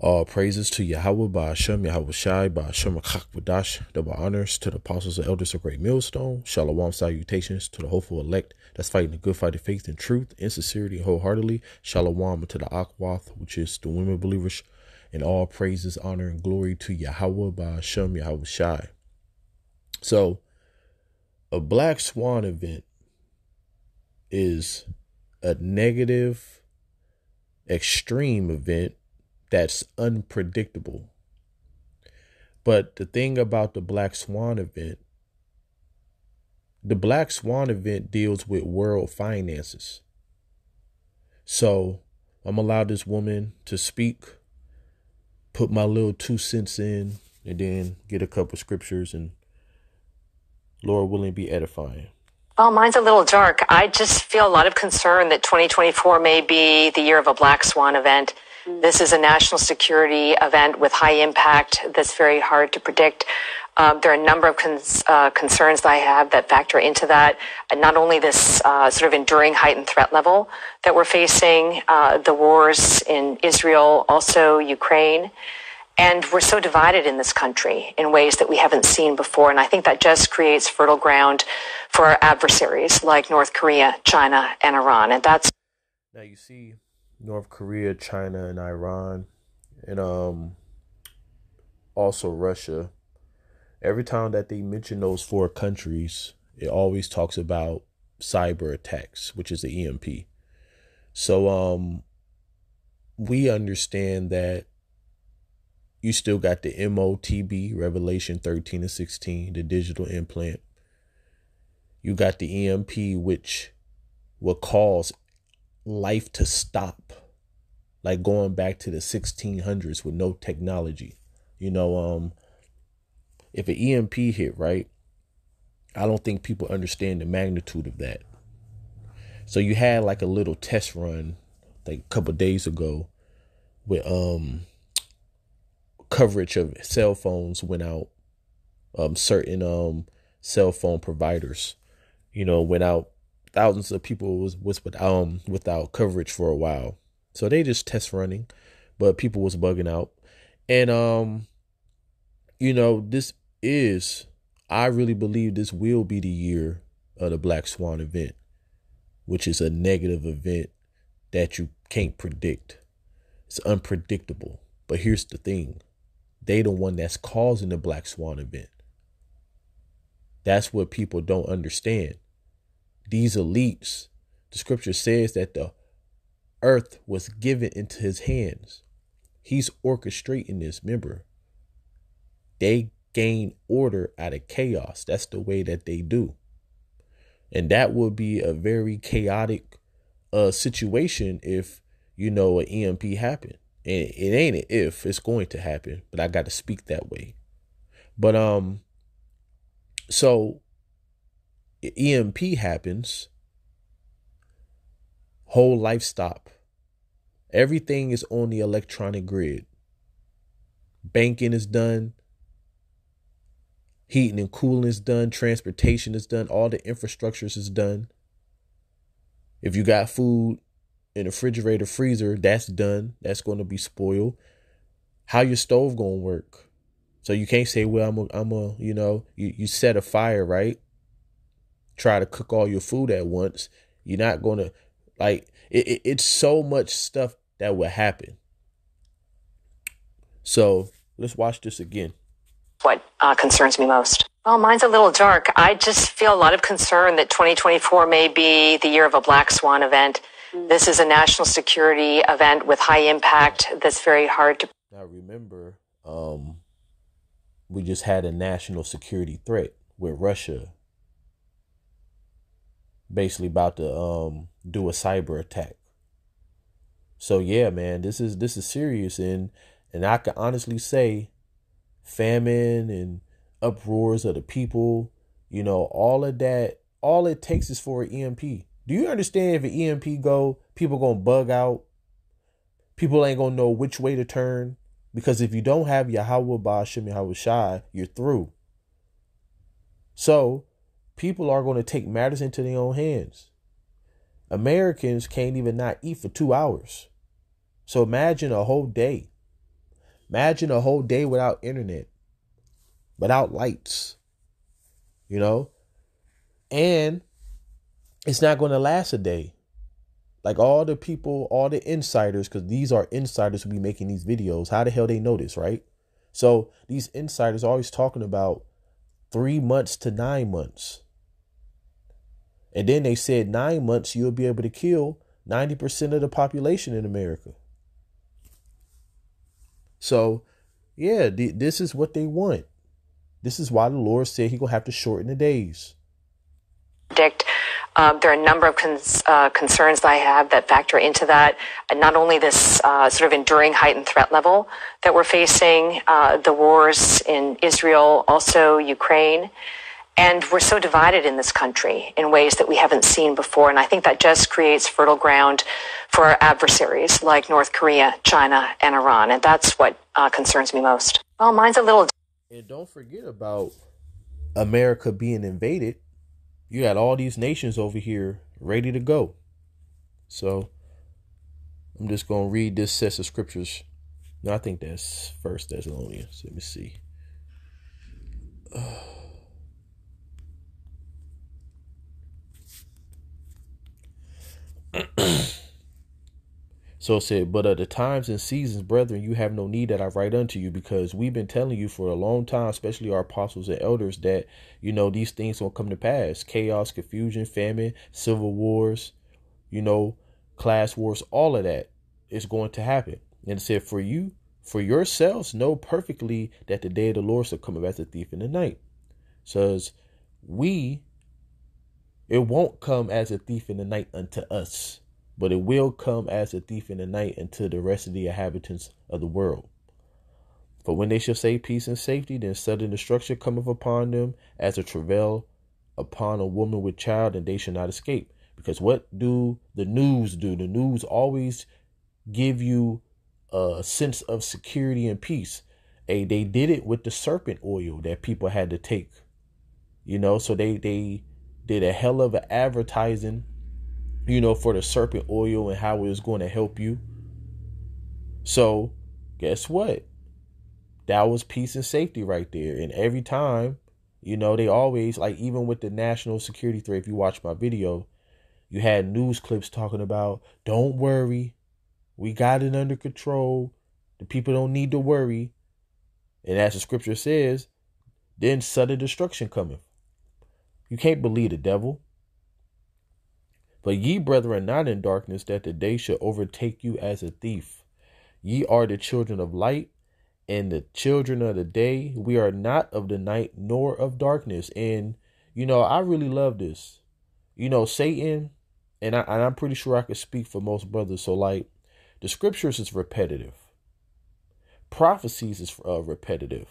All praises to Yahweh by Hashem, Yahweh Shai, by Hashem Wadash, double honors to the apostles and elders of Great Millstone, Shalom salutations to the hopeful elect that's fighting the good fight of faith and truth, in sincerity wholeheartedly, Shalom to the Akwath, which is the women believers, and all praises, honor, and glory to Yahweh by Hashem, Yahweh Shai. So, a Black Swan event is a negative, extreme event that's unpredictable. But the thing about the Black Swan event, the Black Swan event deals with world finances. So I'm allowed this woman to speak, put my little two cents in, and then get a couple of scriptures and Lord willing be edifying. Well, mine's a little dark. I just feel a lot of concern that 2024 may be the year of a black swan event. This is a national security event with high impact that's very hard to predict. Um, there are a number of cons- uh, concerns that I have that factor into that. And not only this uh, sort of enduring heightened threat level that we're facing, uh, the wars in Israel, also Ukraine. And we're so divided in this country in ways that we haven't seen before. And I think that just creates fertile ground for our adversaries like North Korea, China, and Iran. And that's. Now, you see North Korea, China, and Iran, and um, also Russia. Every time that they mention those four countries, it always talks about cyber attacks, which is the EMP. So um, we understand that you still got the MOTB, Revelation 13 and 16, the digital implant. You got the EMP, which will cause life to stop, like going back to the 1600s with no technology. You know, um, if an EMP hit, right, I don't think people understand the magnitude of that. So you had like a little test run, like a couple days ago, with um coverage of cell phones went out. Um, certain um cell phone providers, you know, went out thousands of people was was with, um without coverage for a while. So they just test running, but people was bugging out. And um you know, this is I really believe this will be the year of the Black Swan event, which is a negative event that you can't predict. It's unpredictable. But here's the thing. They the one that's causing the Black Swan event. That's what people don't understand these elites, the scripture says that the earth was given into his hands. He's orchestrating this. Remember, they gain order out of chaos. That's the way that they do. And that would be a very chaotic uh, situation if, you know, an EMP happened. And it ain't if, it's going to happen, but I got to speak that way. But, um, so EMP happens, whole life stop. Everything is on the electronic grid. Banking is done. Heating and cooling is done. Transportation is done. All the infrastructures is done. If you got food in refrigerator, freezer, that's done. That's going to be spoiled. How your stove going to work? So you can't say, well, I'm a, I'm a, you know, you, you set a fire, right? Try to cook all your food at once. You're not going to like it, it, it's so much stuff that will happen. So let's watch this again. What uh, concerns me most? Well, mine's a little dark. I just feel a lot of concern that 2024 may be the year of a black swan event. This is a national security event with high impact that's very hard to. Now, remember, um, we just had a national security threat with Russia basically about to um do a cyber attack. So yeah, man, this is this is serious and and I can honestly say famine and uproars of the people, you know, all of that, all it takes is for an EMP. Do you understand if an EMP go, people gonna bug out? People ain't gonna know which way to turn. Because if you don't have Yahweh Bashim Yahweh Shai, you're through. So people are going to take matters into their own hands. Americans can't even not eat for two hours. So imagine a whole day. Imagine a whole day without internet, without lights, you know? And it's not going to last a day. Like all the people, all the insiders, because these are insiders who be making these videos. How the hell they know this, right? So these insiders are always talking about three months to nine months. And then they said nine months you'll be able to kill 90% of the population in America. So, yeah, th- this is what they want. This is why the Lord said he going to have to shorten the days. Predict um, there are a number of cons- uh, concerns that I have that factor into that. And not only this uh, sort of enduring heightened threat level that we're facing, uh, the wars in Israel, also Ukraine. And we're so divided in this country in ways that we haven't seen before. And I think that just creates fertile ground for our adversaries like North Korea, China, and Iran. And that's what uh, concerns me most. Well, mine's a little. And don't forget about America being invaded you got all these nations over here ready to go. So I'm just gonna read this set of scriptures. No, I think that's First Thessalonians. Let me see. So it said, But at the times and seasons, brethren, you have no need that I write unto you, because we've been telling you for a long time, especially our apostles and elders, that you know these things will come to pass. Chaos, confusion, famine, civil wars, you know, class wars, all of that is going to happen. And it said, For you, for yourselves, know perfectly that the day of the Lord shall come as a thief in the night. Says we it won't come as a thief in the night unto us but it will come as a thief in the night unto the rest of the inhabitants of the world. For when they shall say peace and safety, then sudden destruction cometh upon them as a travail upon a woman with child, and they shall not escape. Because what do the news do? The news always give you a sense of security and peace. They did it with the serpent oil that people had to take. You know, so they they did a hell of an advertising you know, for the serpent oil and how it was going to help you. So, guess what? That was peace and safety right there. And every time, you know, they always, like, even with the national security threat, if you watch my video, you had news clips talking about, don't worry, we got it under control. The people don't need to worry. And as the scripture says, then sudden destruction coming. You can't believe the devil. But ye, brethren, not in darkness, that the day should overtake you as a thief. Ye are the children of light and the children of the day. We are not of the night nor of darkness. And, you know, I really love this. You know, Satan, and, I, and I'm pretty sure I could speak for most brothers. So, like, the scriptures is repetitive, prophecies is uh, repetitive.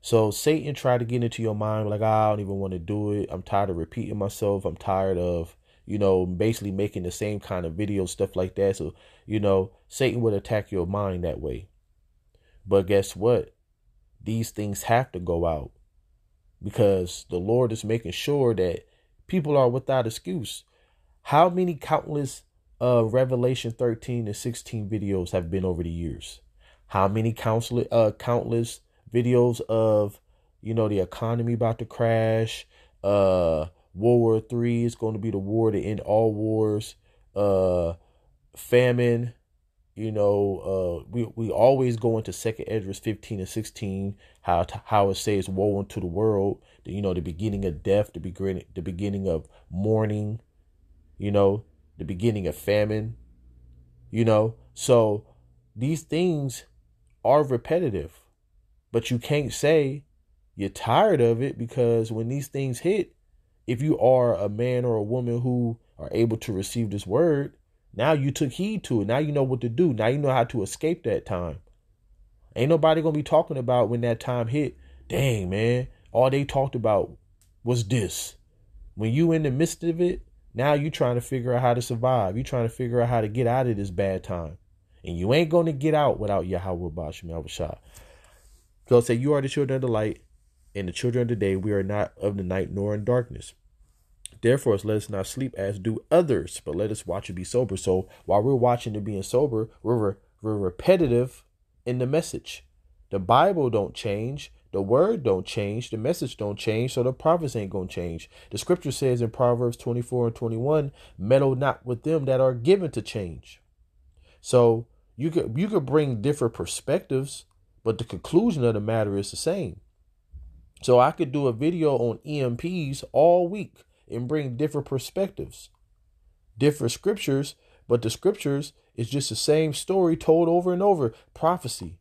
So Satan tried to get into your mind like, I don't even want to do it. I'm tired of repeating myself. I'm tired of you know, basically making the same kind of videos, stuff like that. So, you know, Satan would attack your mind that way. But guess what? These things have to go out because the Lord is making sure that people are without excuse. How many countless uh Revelation 13 and 16 videos have been over the years? How many countless uh countless videos of you know the economy about to crash, uh World War Three is going to be the war to end all wars. Uh, famine. You know, uh, we we always go into Second Esdras fifteen and sixteen. How how it says woe unto the world. The, you know, the beginning of death, the beginning the beginning of mourning. You know, the beginning of famine. You know, so these things are repetitive, but you can't say you're tired of it because when these things hit, if you are a man or a woman who are able to receive this word, now you took heed to it. Now you know what to do. Now you know how to escape that time. Ain't nobody gonna be talking about when that time hit. Dang, man, all they talked about was this. When you in the midst of it, now you trying to figure out how to survive. You trying to figure out how to get out of this bad time. And you ain't gonna get out without Yahweh Bashim Yahushua. So say you are the children of the light, and the children of the day, we are not of the night nor in darkness. Therefore, let us not sleep as do others, but let us watch and be sober. So while we're watching and being sober, we're, we're repetitive in the message. The Bible don't change. The word don't change. The message don't change. So the prophets ain't gonna change. The scripture says in Proverbs 24 and 21, meddle not with them that are given to change. So you could you could bring different perspectives, but the conclusion of the matter is the same. So I could do a video on EMPs all week and bring different perspectives, different scriptures, but the scriptures is just the same story told over and over. Prophecy.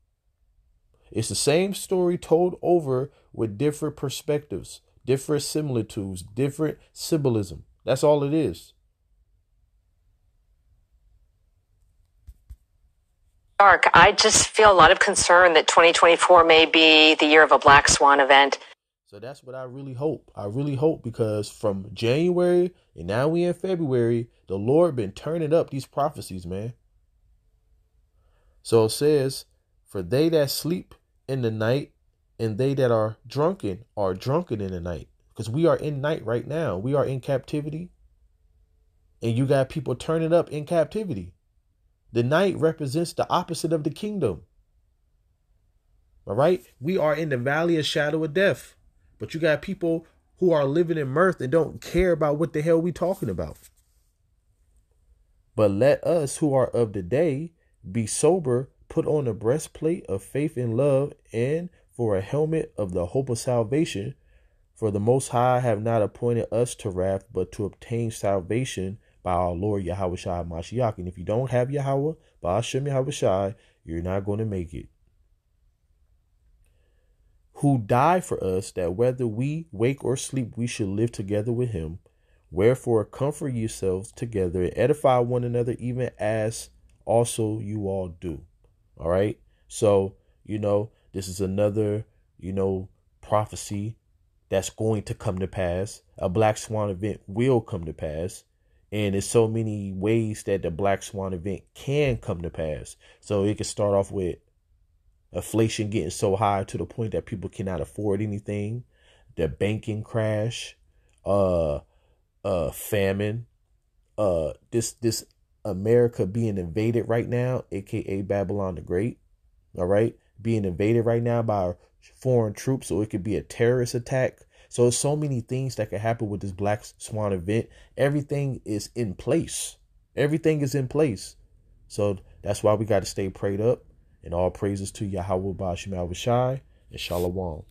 It's the same story told over with different perspectives, different similitudes, different symbolism. That's all it is. Dark, I just feel a lot of concern that 2024 may be the year of a black swan event. So that's what I really hope. I really hope because from January and now we in February, the Lord been turning up these prophecies, man. So it says, For they that sleep in the night and they that are drunken are drunken in the night. Because we are in night right now. We are in captivity. And you got people turning up in captivity. The night represents the opposite of the kingdom. All right? We are in the valley of shadow of death. But you got people who are living in mirth and don't care about what the hell we talking about. But let us who are of the day be sober, put on the breastplate of faith and love, and for a helmet of the hope of salvation. For the Most High have not appointed us to wrath, but to obtain salvation by our Lord Yahweh Shai Mashiach. And if you don't have Yahweh, by Hashem Yahweh Shai, you're not going to make it. Who died for us, that whether we wake or sleep, we should live together with him. Wherefore, comfort yourselves together and edify one another, even as also you all do. All right. So, you know, this is another, you know, prophecy that's going to come to pass. A black swan event will come to pass. And there's so many ways that the black swan event can come to pass. So it can start off with inflation getting so high to the point that people cannot afford anything, the banking crash, uh uh famine, uh this this America being invaded right now, aka Babylon the Great, all right, being invaded right now by foreign troops, so it could be a terrorist attack. So so many things that could happen with this Black Swan event. Everything is in place. Everything is in place. So that's why we got to stay prayed up. And all praises to Yahweh Bashim Shai and Shalom.